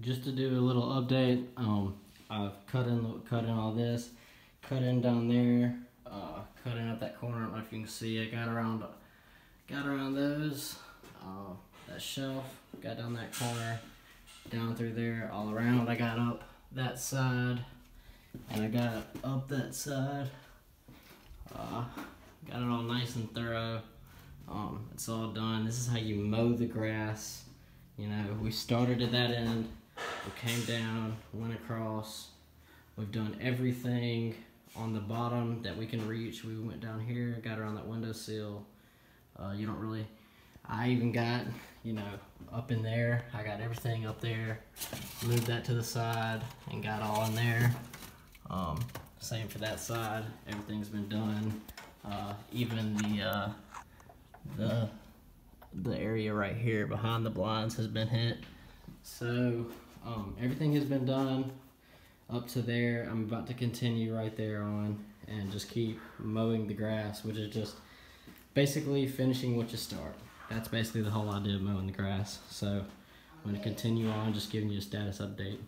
just to do a little update, um, I've cut in cut in all this, cut in down there, uh, cut in up that corner. I don't know if you can see. I got around, got around those, uh, that shelf, got down that corner, down through there, all around. I got up that side, and I got up that side. Uh, got it all nice and thorough. Um, it's all done. This is how you mow the grass. You know, we started at that end, we came down, went across. We've done everything on the bottom that we can reach. We went down here, got around that windowsill. Uh, you don't really, I even got, you know, up in there. I got everything up there, moved that to the side and got all in there. Um, same for that side, everything's been done. Uh, even the, uh, the the area right here behind the blinds has been hit. So um, everything has been done up to there. I'm about to continue right there on and just keep mowing the grass, which is just basically finishing what you start. That's basically the whole idea of mowing the grass. So I'm to continue on just giving you a status update.